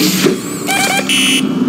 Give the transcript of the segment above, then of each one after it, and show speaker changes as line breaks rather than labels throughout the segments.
you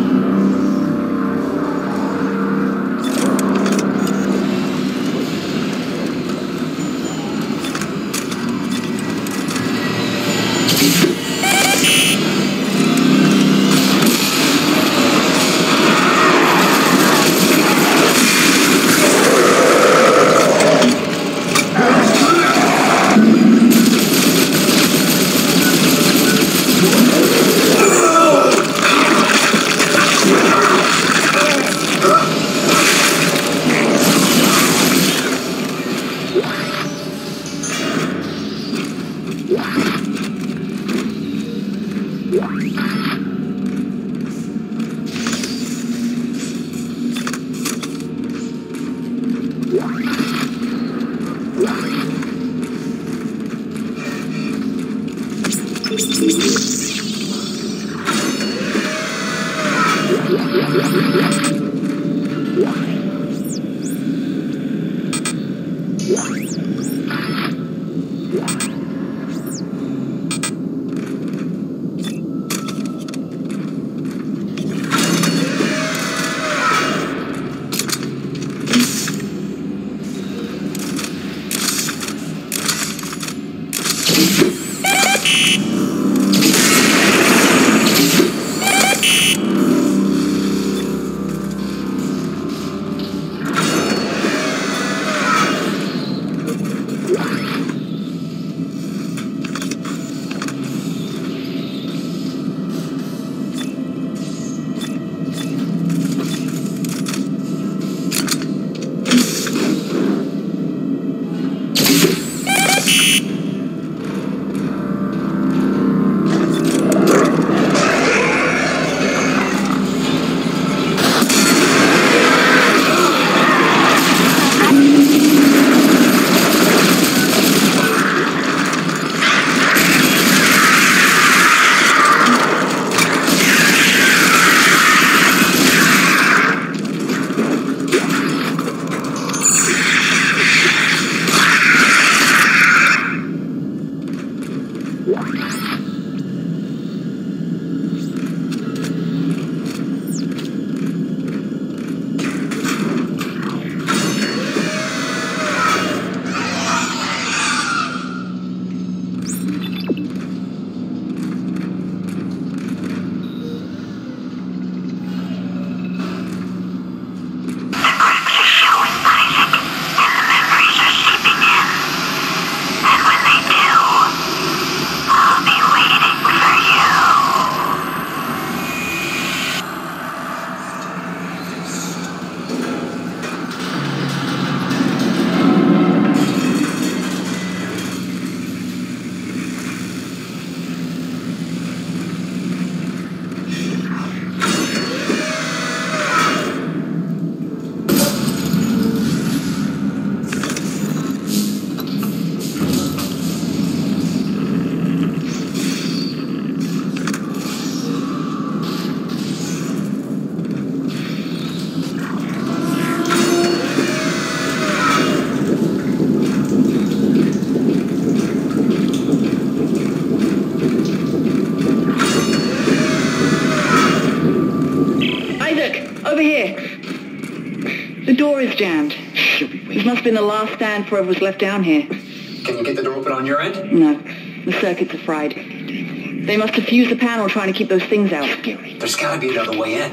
must have been the last stand for it was left down here.
Can you get the door open on your end?
No. The circuits are fried. They must have fused the panel trying to keep those things out.
There's gotta be another way in.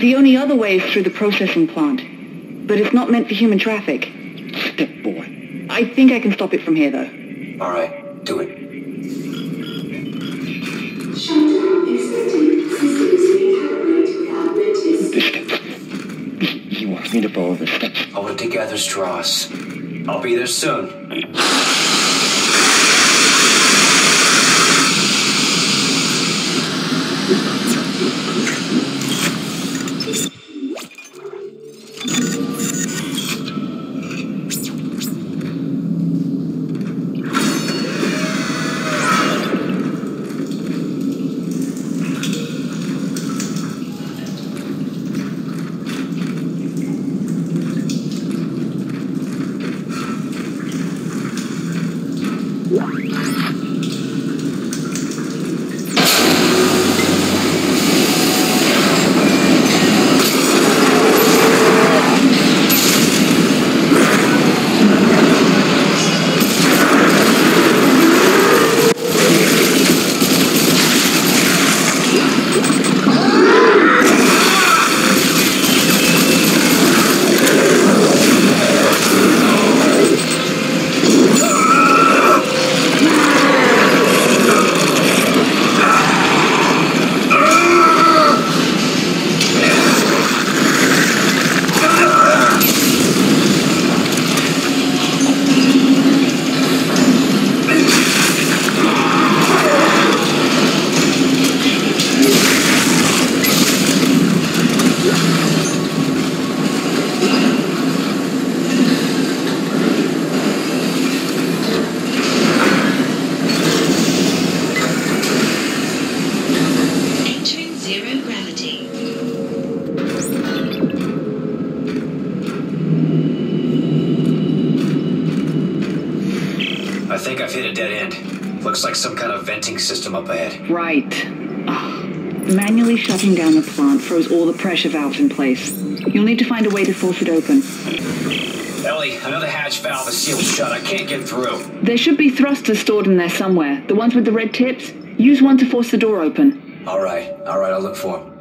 The only other way is through the processing plant. But it's not meant for human traffic.
Step boy.
I think I can stop it from here, though.
All right,
The.
Hold it together, Stross. I'll be there soon.
Right. Manually shutting down the plant froze all the pressure valves in place. You'll need to find a way to force it open.
Ellie, another hatch valve is sealed shut. I can't get through.
There should be thrusters stored in there somewhere. The ones with the red tips. Use one to force the door open.
All right, all right, I'll look for 'em.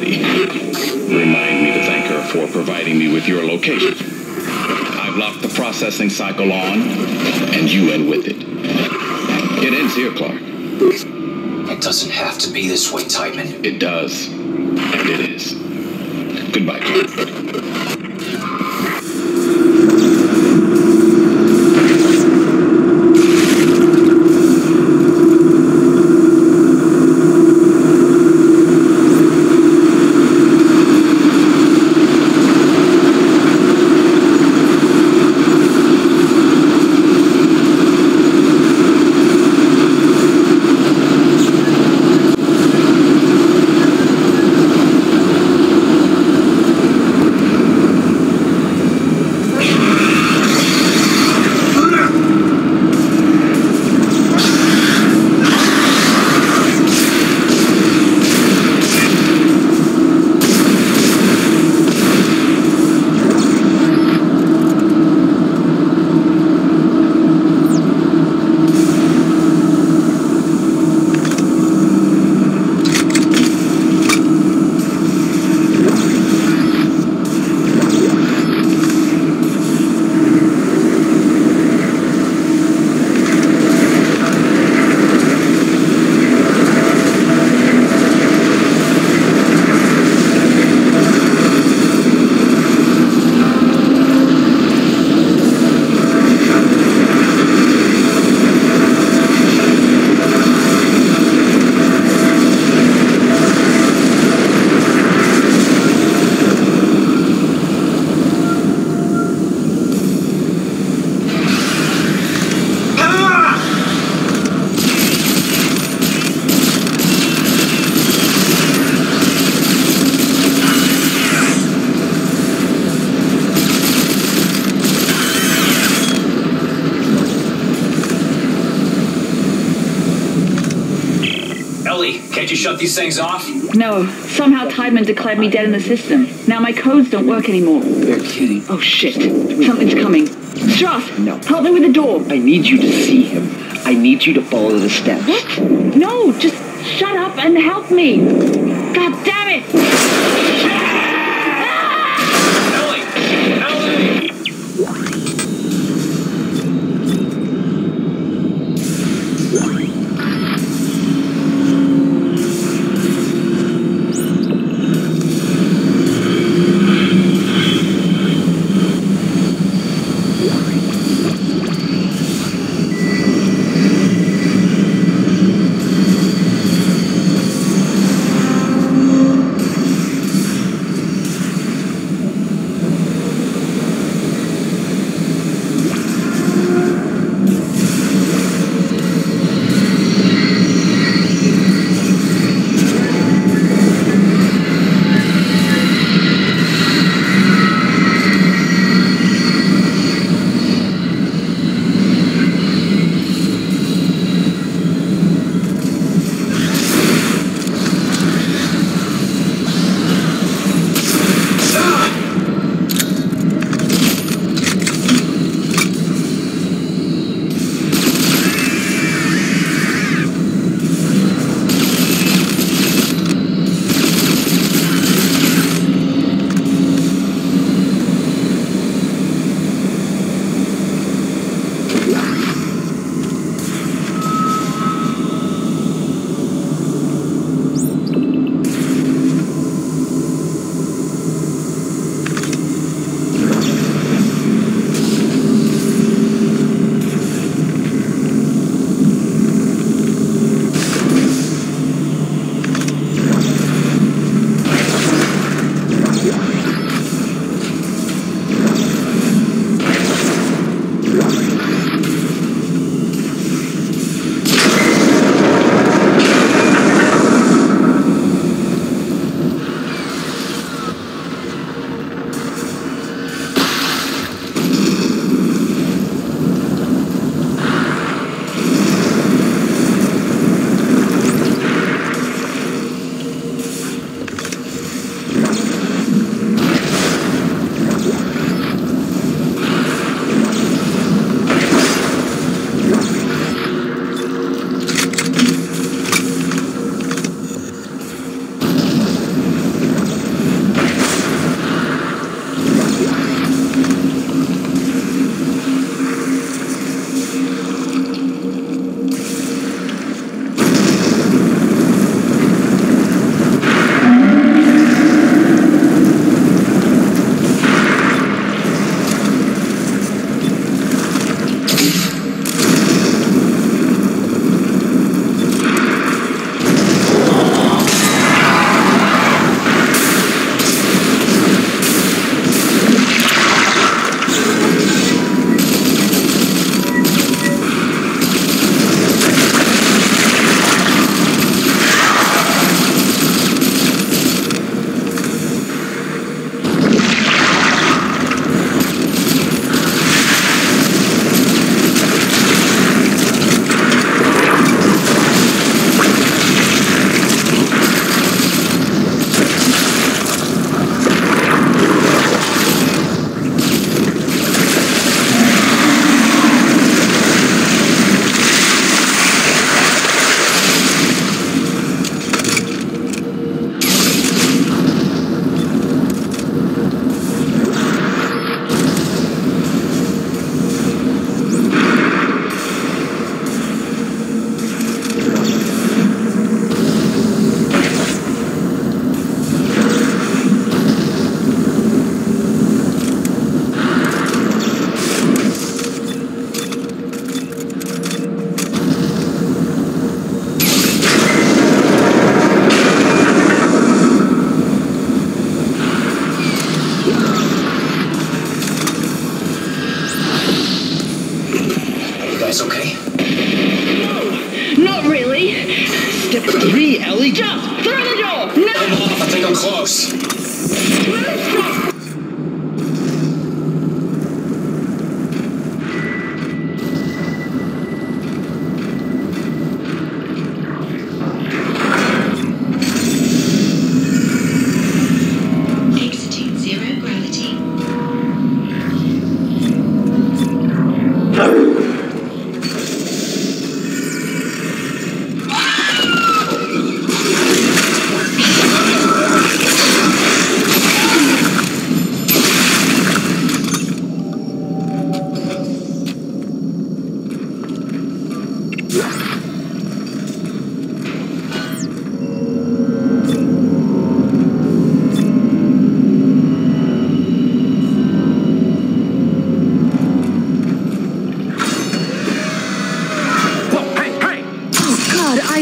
Remind me to thank her for providing me with your location. I've locked the processing cycle on, and you in with it. It ends here, Clarke.
It doesn't have to be this way, Tiedemann.
It does, and it is. Goodbye, Clarke.
Ellie, can't you shut these things off?
No, somehow Tiedemann declared me dead in the system. Now my codes don't work anymore.
You're kidding.
Oh shit, something's coming. Stross,
No.
help me with the door.
I need you to see him. I need you to follow the steps.
What? No, just shut up and help me. God damn it!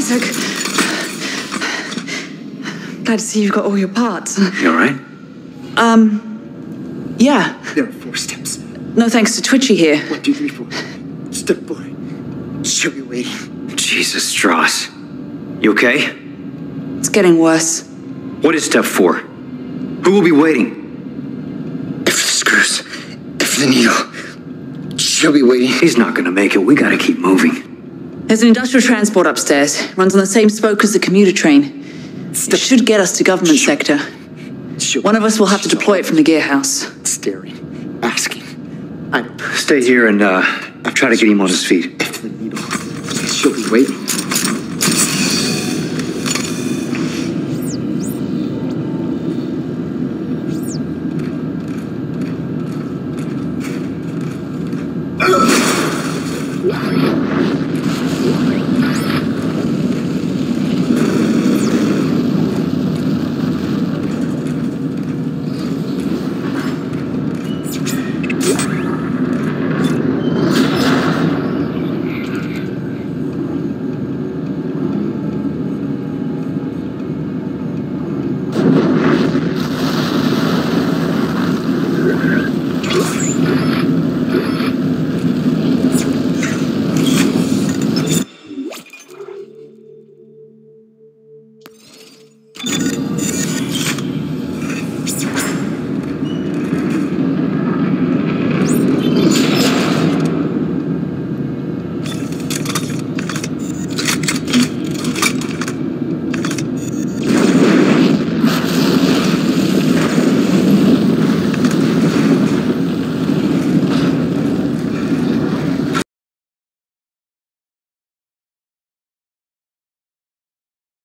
Isaac.
Glad to see you've got all your parts.
You all right?
Um, yeah.
There are four steps.
No thanks to Twitchy here.
One, two, three, four. Step four. She'll be waiting.
Jesus, Stross. You okay?
It's getting worse.
What is step four? Who will be waiting?
If the screws, if the needle, she'll be waiting.
He's not gonna make it. We gotta keep moving.
There's an industrial transport upstairs. Runs on the same spoke as the commuter train. It should get us to government sector.
She'll
One of us will have to deploy it from the gear house.
Staring, asking. I.
Stay here and uh, try to get him on his feet.
If the needle, she'll be waiting.